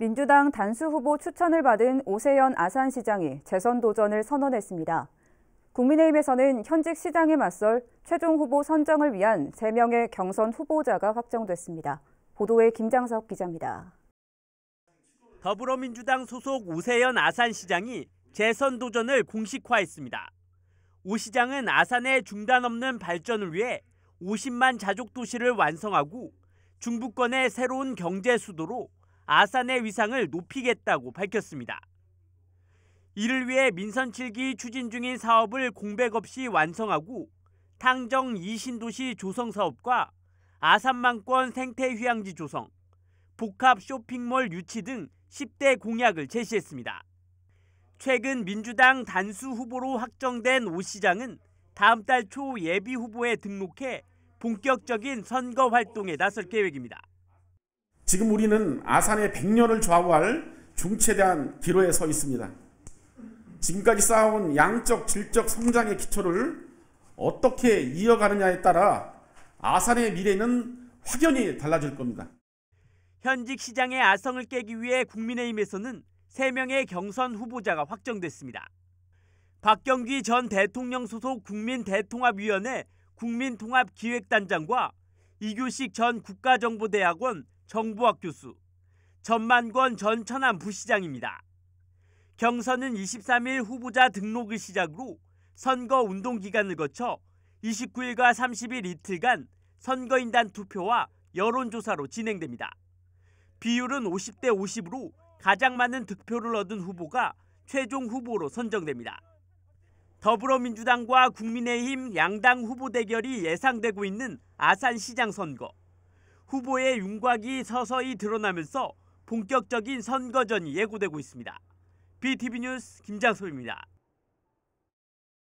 민주당 단수 후보 추천을 받은 오세연 아산시장이 재선 도전을 선언했습니다. 국민의힘에서는 현직 시장에 맞설 최종 후보 선정을 위한 3명의 경선 후보자가 확정됐습니다. 보도에 김장석 기자입니다. 더불어민주당 소속 오세연 아산시장이 재선 도전을 공식화했습니다. 오 시장은 아산의 중단 없는 발전을 위해 50만 자족 도시를 완성하고 중부권의 새로운 경제 수도로 아산의 위상을 높이겠다고 밝혔습니다. 이를 위해 민선 7기 추진 중인 사업을 공백 없이 완성하고 탕정 2신도시 조성 사업과 아산만권 생태 휴양지 조성, 복합 쇼핑몰 유치 등 10대 공약을 제시했습니다. 최근 민주당 단수 후보로 확정된 오 시장은 다음 달 초 예비 후보에 등록해 본격적인 선거 활동에 나설 계획입니다. 지금 우리는 아산의 100년을 좌우할 중체대한 기로에 서 있습니다. 지금까지 쌓아온 양적, 질적 성장의 기초를 어떻게 이어가느냐에 따라 아산의 미래는 확연히 달라질 겁니다. 현직 시장의 아성을 깨기 위해 국민의힘에서는 3명의 경선 후보자가 확정됐습니다. 박경기 전 대통령 소속 국민대통합위원회 국민통합기획단장과 이규식 전 국가정보대학원 정보학 교수, 전만권 전 천안 부시장입니다. 경선은 23일 후보자 등록을 시작으로 선거 운동 기간을 거쳐 29일과 30일 이틀간 선거인단 투표와 여론조사로 진행됩니다. 비율은 50대 50으로 가장 많은 득표를 얻은 후보가 최종 후보로 선정됩니다. 더불어민주당과 국민의힘 양당 후보 대결이 예상되고 있는 아산시장 선거. 후보의 윤곽이 서서히 드러나면서 본격적인 선거전이 예고되고 있습니다. BTV 뉴스 김장소입니다.